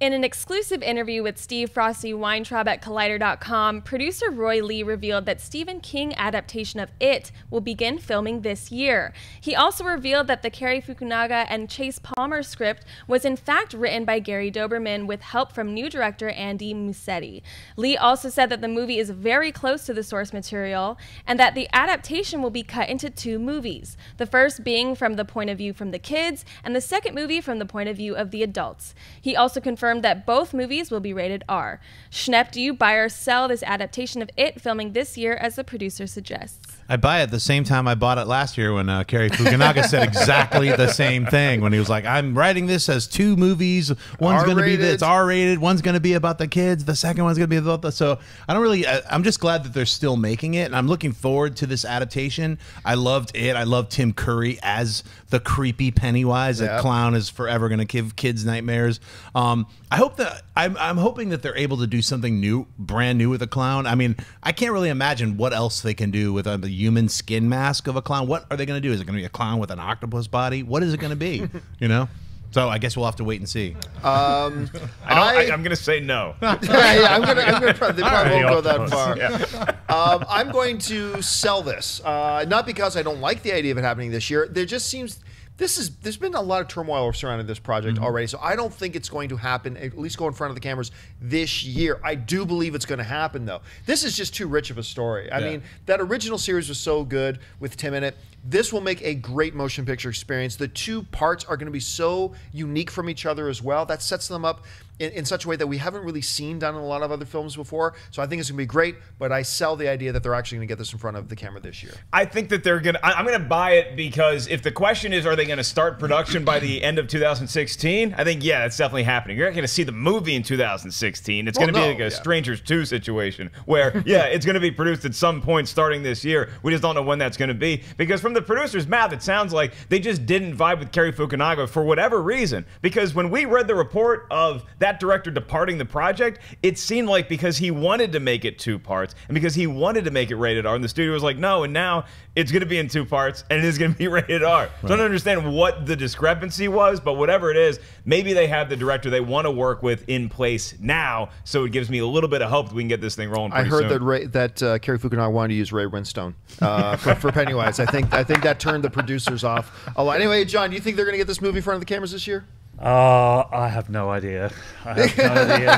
In an exclusive interview with Steve Frosty Weintraub at Collider.com, producer Roy Lee revealed that Stephen King adaptation of It will begin filming this year. He also revealed that the Cary Fukunaga and Chase Palmer script was in fact written by Gary Doberman with help from new director Andy Muscetti. Lee also said that the movie is very close to the source material and that the adaptation will be cut into two movies, the first being from the point of view from the kids and the second movie from the point of view of the adults. He also confirmed confirmed that both movies will be rated R. Schnepp, do you buy or sell this adaptation of It filming this year as the producer suggests? I buy it the same time I bought it last year when uh, Cary Fukunaga said exactly the same thing when he was like, "I'm writing this as two movies. One's going to be it's R-rated. One's going to be about the kids. The second one's going to be about the." So I don't really. I, I'm just glad that they're still making it, and I'm looking forward to this adaptation. I loved it. I love Tim Curry as the creepy Pennywise. Yep. That clown is forever going to give kids nightmares. Um, I hope that I'm, I'm hoping that they're able to do something new, brand new with a clown. I mean, I can't really imagine what else they can do with a human skin mask of a clown. What are they going to do? Is it going to be a clown with an octopus body? What is it going to be? you know. So I guess we'll have to wait and see. Um, I am going to say no. yeah, yeah, I'm going to. I'm going to. Probably, they probably won't go that far. Yeah. Um, I'm going to sell this, uh, not because I don't like the idea of it happening this year. There just seems this is there's been a lot of turmoil surrounding this project mm-hmm. already. So I don't think it's going to happen. At least go in front of the cameras this year. I do believe it's going to happen though. This is just too rich of a story. I yeah. mean, that original series was so good with Tim in it. This will make a great motion picture experience. The two parts are going to be so unique from each other as well. That sets them up in, in, such a way that we haven't really seen done in a lot of other films before. So I think it's going to be great, but I sell the idea that they're actually going to get this in front of the camera this year. I think that they're going to, I'm going to buy it because if the question is, are they going to start production by the end of 2016? I think, yeah, that's definitely happening. You're not going to see the movie in 2016. It's well, going to no, be like a yeah. Strangers 2 situation where, yeah, it's going to be produced at some point starting this year. We just don't know when that's going to be because from the producer's mouth, it sounds like they just didn't vibe with Cary Fukunaga for whatever reason. Because when we read the report of that director departing the project, it seemed like because he wanted to make it two parts and because he wanted to make it rated R, and the studio was like, no, and now it's going to be in two parts and it is going to be rated R. Right. So I don't understand what the discrepancy was, but whatever it is, maybe they have the director they want to work with in place now, so it gives me a little bit of hope that we can get this thing rolling. I heard soon. that Ray, that uh, Cary Fukunaga wanted to use Ray Winstone uh, for, for, Pennywise. I think I think that turned the producers off a lot. Anyway, John, do you think they're going to get this movie in front of the cameras this year? Uh, I have no idea. I have no idea.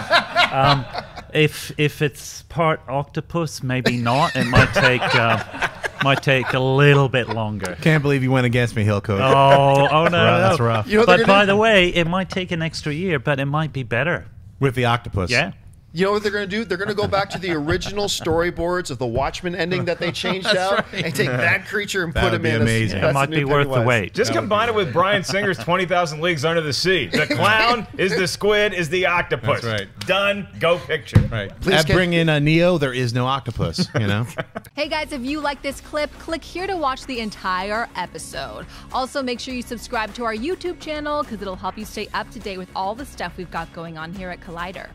Um, if if it's part octopus, maybe not. It might take uh, might take a little bit longer. Can't believe you went against me, Hillcoat. Oh, oh no, that's rough. You know but by the way, it might take an extra year, but it might be better with the octopus. Yeah. You know what they're going to do? They're going to go back to the original storyboards of the Watchmen ending that they changed out right. and take that creature and that put him in. Amazing. A, it might be worth the wait. Just that combine it with Bryan Singer's Twenty Thousand Leagues Under the Sea. The clown is the squid is the octopus. That's right. Done. Go picture. Right. Please At bring in a Neo. There is no octopus. You know. hey guys, if you like this clip, click here to watch the entire episode. Also, make sure you subscribe to our YouTube channel because it'll help you stay up to date with all the stuff we've got going on here at Collider.